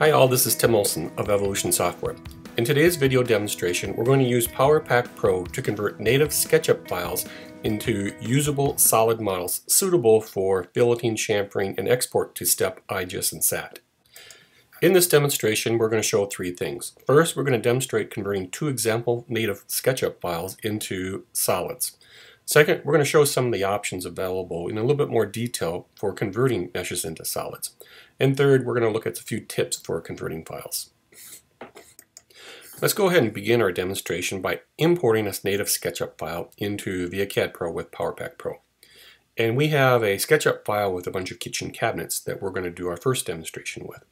Hi all, this is Tim Olson of Evolution Software. In today's video demonstration, we're going to use PowerPack Pro to convert native SketchUp files into usable solid models suitable for filleting, chamfering, and export to STEP, IGES, and SAT. In this demonstration, we're going to show three things. First, we're going to demonstrate converting two example native SketchUp files into solids. Second, we're going to show some of the options available in a little bit more detail for converting meshes into solids. And third, we're going to look at a few tips for converting files. Let's go ahead and begin our demonstration by importing this native SketchUp file into ViaCAD Pro with PowerPack Pro. And we have a SketchUp file with a bunch of kitchen cabinets that we're going to do our first demonstration with.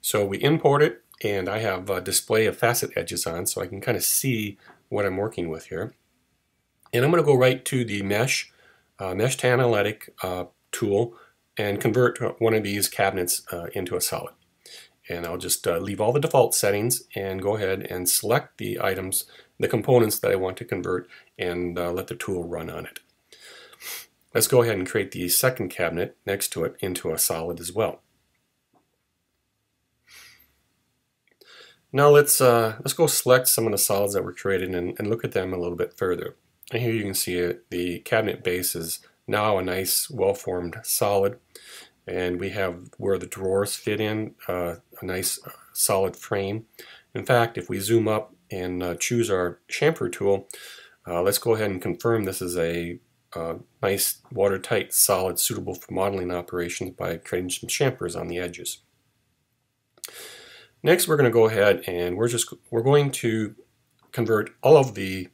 So we import it, and I have a display of facet edges on so I can kind of see what I'm working with here. And I'm going to go right to the Mesh, uh, Analytic uh, tool and convert one of these cabinets uh, into a solid. And I'll just uh, leave all the default settings and go ahead and select the items, the components that I want to convert and uh, let the tool run on it. Let's go ahead and create the second cabinet next to it into a solid as well. Now let's uh, let's go select some of the solids that were created and, and look at them a little bit further. And here you can see it, the cabinet base is now a nice well-formed solid and we have where the drawers fit in uh, a nice uh, solid frame. In fact, if we zoom up and uh, choose our chamfer tool, uh, let's go ahead and confirm this is a uh, nice watertight solid suitable for modeling operations by creating some chamfers on the edges. Next, we're going to go ahead and we're just we're going to convert all of the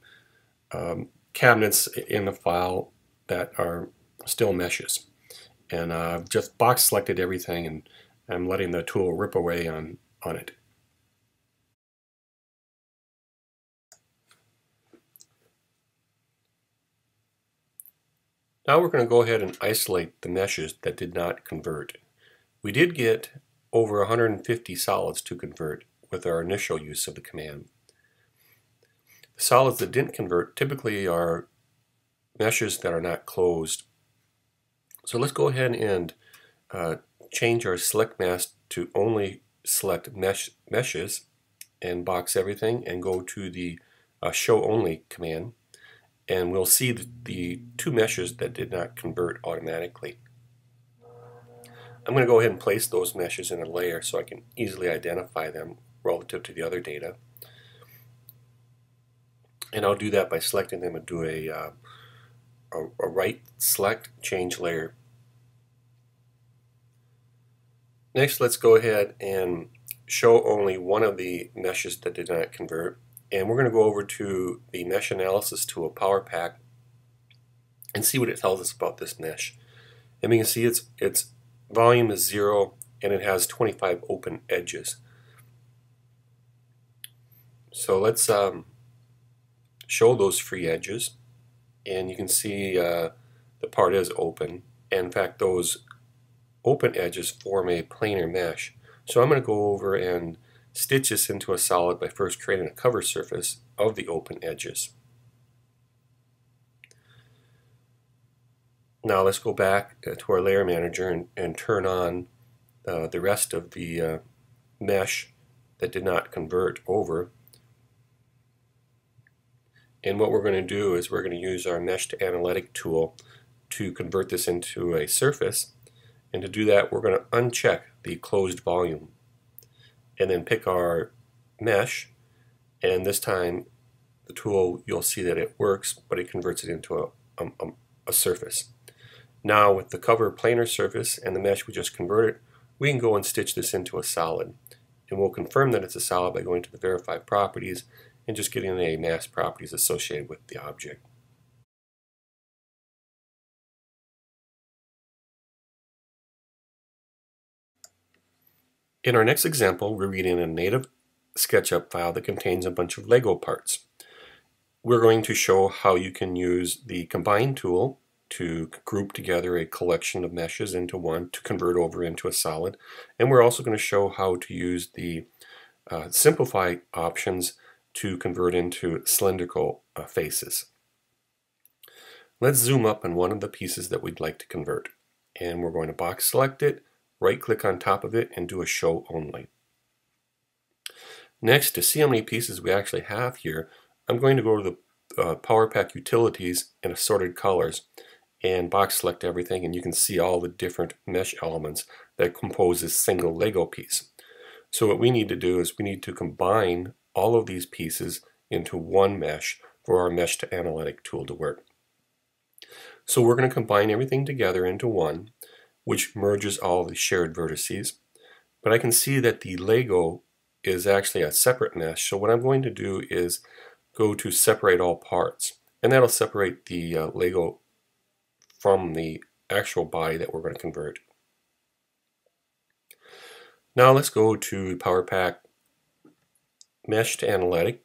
um, cabinets in the file that are still meshes. And I've uh, just box selected everything and I'm letting the tool rip away on, on it. Now we're going to go ahead and isolate the meshes that did not convert. We did get over 150 solids to convert with our initial use of the command. The solids that didn't convert typically are meshes that are not closed. So let's go ahead and uh, change our select mask to only select mesh meshes and box everything and go to the uh, show only command and we'll see the, the two meshes that did not convert automatically. I'm going to go ahead and place those meshes in a layer so I can easily identify them relative to the other data. And I'll do that by selecting them and do a, uh, a, a right select, change layer. Next, let's go ahead and show only one of the meshes that did not convert. And we're going to go over to the Mesh Analysis tool, PowerPack, and see what it tells us about this mesh. And we can see it's, it's volume is zero and it has 25 open edges. So let's um, show those free edges and you can see uh, the part is open. And in fact those open edges form a planar mesh. So I'm going to go over and stitch this into a solid by first creating a cover surface of the open edges. Now let's go back uh, to our layer manager and, and turn on uh, the rest of the uh, mesh that did not convert over. And what we're going to do is we're going to use our Mesh to Analytic tool to convert this into a surface. And to do that, we're going to uncheck the closed volume and then pick our mesh. And this time, the tool, you'll see that it works, but it converts it into a, a, a surface. Now with the cover planar surface and the mesh we just converted, we can go and stitch this into a solid. And we'll confirm that it's a solid by going to the verify properties and just getting the mass properties associated with the object. In our next example, we're reading a native SketchUp file that contains a bunch of Lego parts. We're going to show how you can use the Combine tool to group together a collection of meshes into one to convert over into a solid. And we're also going to show how to use the uh, simplify options to convert into cylindrical uh, faces. Let's zoom up on one of the pieces that we'd like to convert. And we're going to box select it, right click on top of it and do a show only. Next, to see how many pieces we actually have here, I'm going to go to the uh, PowerPack Utilities and assorted colors and box select everything and you can see all the different mesh elements that compose this single Lego piece. So what we need to do is we need to combine all of these pieces into one mesh for our mesh to analytic tool to work. So we're going to combine everything together into one, which merges all the shared vertices. But I can see that the Lego is actually a separate mesh. So what I'm going to do is go to separate all parts. And that'll separate the uh, Lego from the actual body that we're going to convert. Now let's go to PowerPack Mesh to Analytic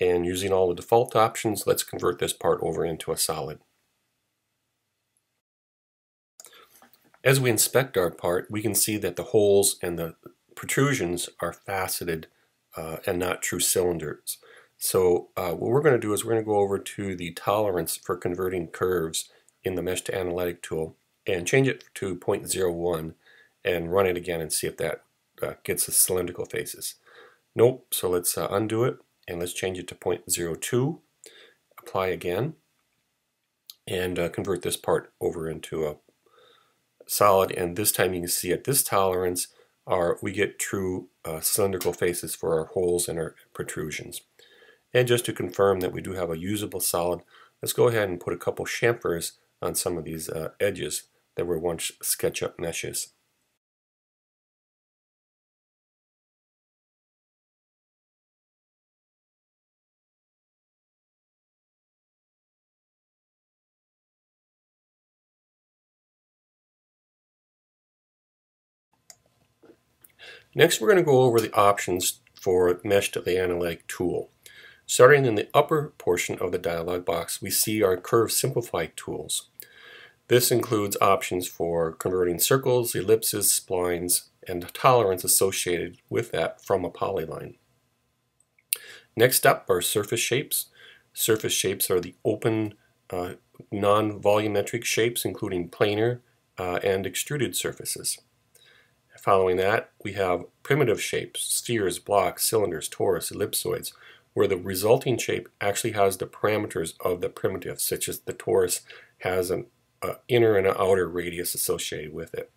and using all the default options let's convert this part over into a solid. As we inspect our part we can see that the holes and the protrusions are faceted uh, and not true cylinders. So uh, what we're going to do is we're going to go over to the tolerance for converting curves in the Mesh to Analytic tool and change it to 0.01 and run it again and see if that uh, gets the cylindrical faces. Nope, so let's uh, undo it and let's change it to 0.02, apply again, and uh, convert this part over into a solid and this time you can see at this tolerance we get true uh, cylindrical faces for our holes and our protrusions. And just to confirm that we do have a usable solid, let's go ahead and put a couple chamfers on some of these uh, edges that were once SketchUp meshes. Next we're going to go over the options for Mesh to the Analytic tool. Starting in the upper portion of the dialog box, we see our Curve Simplify tools. This includes options for converting circles, ellipses, splines, and tolerance associated with that from a polyline. Next up are surface shapes. Surface shapes are the open uh, non-volumetric shapes including planar uh, and extruded surfaces. Following that, we have primitive shapes, spheres, blocks, cylinders, torus, ellipsoids, where the resulting shape actually has the parameters of the primitive, such as the torus has an uh, inner and an outer radius associated with it.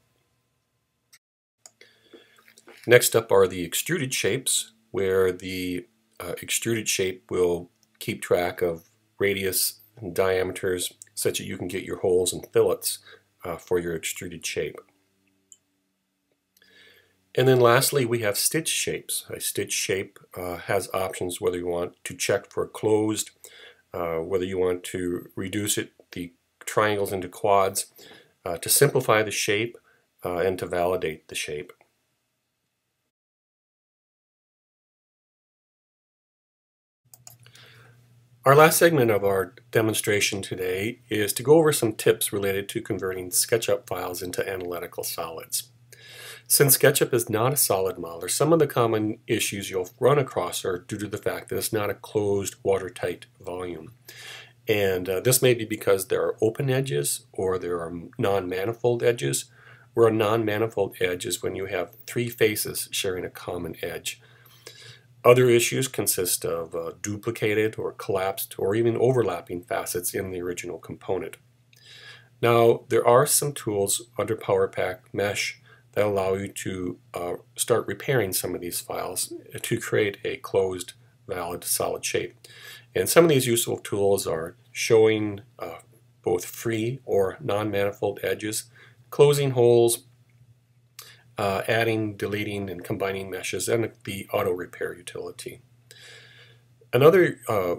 Next up are the extruded shapes, where the uh, extruded shape will keep track of radius and diameters such that you can get your holes and fillets uh, for your extruded shape. And then lastly, we have stitch shapes. A stitch shape uh, has options whether you want to check for closed, uh, whether you want to reduce it, the triangles into quads, uh, to simplify the shape, uh, and to validate the shape. Our last segment of our demonstration today is to go over some tips related to converting SketchUp files into analytical solids. Since SketchUp is not a solid modeler, some of the common issues you'll run across are due to the fact that it's not a closed, watertight volume. And uh, this may be because there are open edges or there are non-manifold edges, where a non-manifold edge is when you have three faces sharing a common edge. Other issues consist of uh, duplicated or collapsed or even overlapping facets in the original component. Now, there are some tools under PowerPack Mesh that allow you to uh, start repairing some of these files to create a closed valid solid shape. And some of these useful tools are showing uh, both free or non-manifold edges, closing holes, uh, adding, deleting, and combining meshes, and the auto repair utility. Another uh,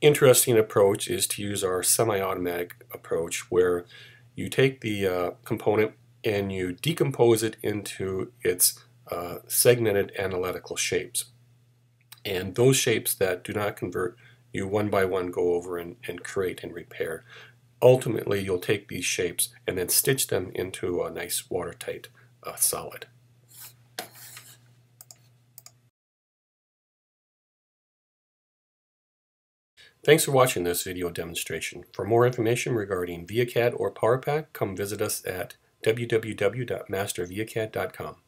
interesting approach is to use our semi-automatic approach where you take the uh, component and you decompose it into its uh, segmented analytical shapes. And those shapes that do not convert, you one by one go over and, and create and repair. Ultimately, you'll take these shapes and then stitch them into a nice watertight uh, solid. Thanks for watching this video demonstration. For more information regarding ViaCAD or PowerPack, come visit us at www.masterviacad.com.